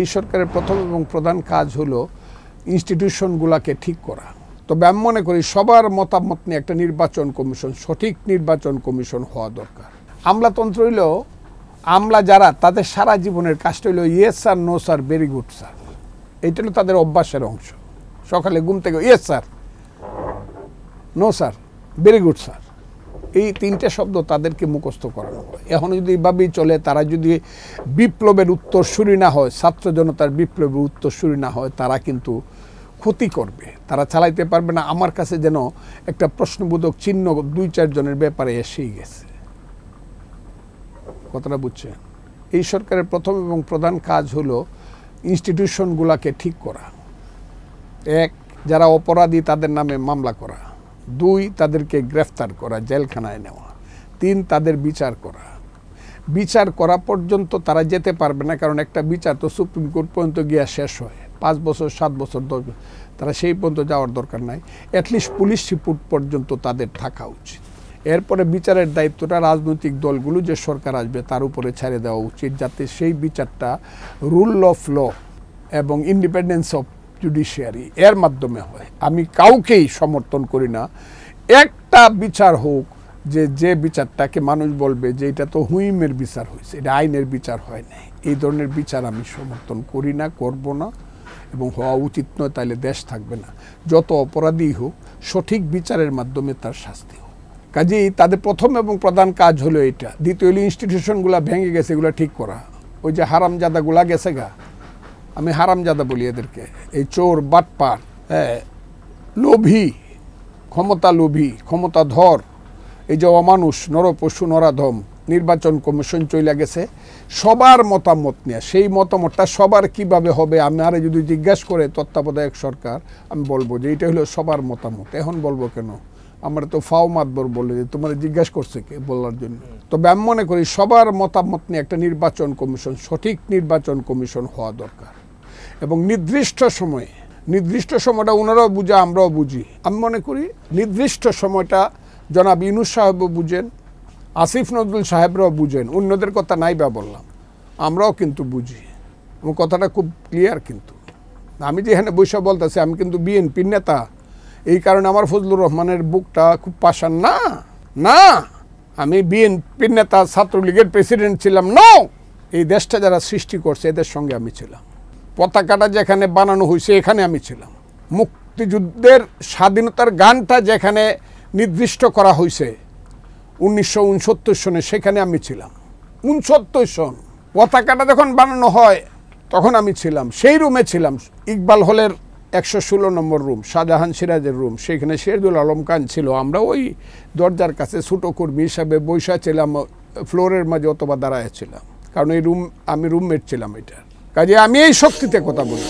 এই সরকারের প্রথম এবং প্রধান কাজ হলো ইনস্টিটিউশনগুলোকে ঠিক করা। তবে আমি মনে করি সবার মতামত নিয়ে একটা নির্বাচন কমিশন, সঠিক নির্বাচন কমিশন হওয়া দরকার। আমলাতন্ত্র হইল, আমলা যারা, তাদের সারা জীবনের কাজটা হইল yes sir no sir very good sir এইটা হলো তাদের অভ্যাসের অংশ। সকালে ঘুম থেকে yes sir no sir very good sir এই তিনটে শব্দ তাদেরকে মুখস্থ করানো হয়। এখন যদি এভাবেই চলে, তারা যদি বিপ্লবের উত্তরসূরি না হয়, ছাত্র জনতার বিপ্লবের উত্তরসূরি না হয়, তারা কিন্তু ক্ষতি করবে। তারা চালাইতে পারবে না। আমার কাছে যেন একটা প্রশ্নবোধক চিহ্ন দুই চারজনের ব্যাপারে এসেই গেছে। কথাটা বুঝছেন? এই সরকারের প্রথম এবং প্রধান কাজ হলো ইনস্টিটিউশনগুলোকে ঠিক করা। এক, যারা অপরাধী তাদের নামে মামলা করা। দুই, তাদেরকে গ্রেফতার করা, জেলখানায় নেওয়া। তিন, তাদের বিচার করা। বিচার করা পর্যন্ত তারা যেতে পারবে না, কারণ একটা বিচার তো সুপ্রিম কোর্ট পর্যন্ত গিয়া শেষ হয়। পাঁচ বছর, সাত বছর, দশ তারা সেই পর্যন্ত যাওয়ার দরকার নাই। অ্যাটলিস্ট পুলিশ রিপোর্ট পর্যন্ত তাদের থাকা উচিত। এরপরে বিচারের দায়িত্বটা রাজনৈতিক দলগুলো, যে সরকার আসবে তার উপরে ছেড়ে দেওয়া উচিত, যাতে সেই বিচারটা রুল অফ ল এবং ইন্ডিপেন্ডেন্স অফ জুডিশিয়ারি এর মাধ্যমে হয়। আমি কাউকেই সমর্থন করি না। একটা বিচার হোক, যে যে বিচারটাকে মানুষ বলবে যে, এটা তো হুইমের বিচার হয়েছে, এটা আইনের বিচার হয় নাই। এই ধরনের বিচার আমি সমর্থন করি না, করব না, এবং হওয়া উচিত নয় তাহলে দেশ থাকবে না। যত অপরাধী হোক, সঠিক বিচারের মাধ্যমে তার শাস্তি হোক। কাজেই তাদের প্রথম এবং প্রধান কাজ হলো এটা দ্বিতীয় ইনস্টিটিউশনগুলো ভেঙে গেছে, এগুলো ঠিক করা। ওই যে হারামজাদাগুলা গেছে গা। আমি হারামজাদা বলি এদেরকে। এই চোর বাটপার হ্যাঁ লোভী, ক্ষমতা লোভী ক্ষমতা ধর এই যে অমানুষ, নরপশু, নরাধম, নির্বাচন কমিশন চলে গেছে, সবার মতামত নিয়ে, সেই মতামতটা সবার কীভাবে হবে আমি আরে যদি জিজ্ঞাসা করে তত্ত্বাবধায়ক সরকার, আমি বলব যে এটা হলো সবার মতামত। এখন বলব কেন? আমরা তো ফাও মাতবর বলে যে, তোমার জিজ্ঞাসা করছে কে? বলার জন্য। তবে আমি মনে করি সবার মতামত নিয়ে একটা নির্বাচন কমিশন, সঠিক নির্বাচন কমিশন হওয়া দরকার। এবং নির্দিষ্ট সময়ে, নির্দিষ্ট সময়টা ওনারাও বুঝে, আমরাও বুঝি। আমি মনে করি নির্দিষ্ট সময়টা জনাব ইউনুস সাহেবও বুঝেন, আসিফ নজরুল সাহেবরাও বুঝেন, অন্যদের কথা নাই বা বললাম। আমরাও কিন্তু বুঝি। এবং কথাটা খুব ক্লিয়ার কিন্তু। আমি যেখানে বৈশা বলতেছি, আমি কিন্তু বিএনপির নেতা। এই কারণে আমার ফজলুর রহমানের বুকটা খুব পাশান না না, আমি বিএনপির নেতা, ছাত্রলীগের প্রেসিডেন্ট ছিলাম। ন এই দেশটা যারা সৃষ্টি করছে, এদের সঙ্গে আমি ছিলাম। পতাকাটা যেখানে বানানো হয়েছে, এখানে আমি ছিলাম। মুক্তিযুদ্ধের স্বাধীনতার গানটা যেখানে নির্দিষ্ট করা হয়েছে, উনিশশো উনসত্তর সনে সেখানে আমি ছিলাম। উনসত্তর সন, পতাকাটা যখন বানানো হয়, তখন আমি ছিলাম। সেই রুমে ছিলাম। ইকবাল হলের একশো ষোলো নম্বর রুম, শাহজাহান সিরাজের রুম। সেখানে শেরদুল আলম খান ছিল। আমরা ওই দরজার কাছে ছোটো কর্মী হিসাবে বৈশা ছিলাম, ফ্লোরের মাঝে অথবা দাঁড়ায় ছিলাম। কারণ এই রুম, আমি রুমমেট ছিলাম এটার। কাজে আমি এই শক্তিতে কথা বলি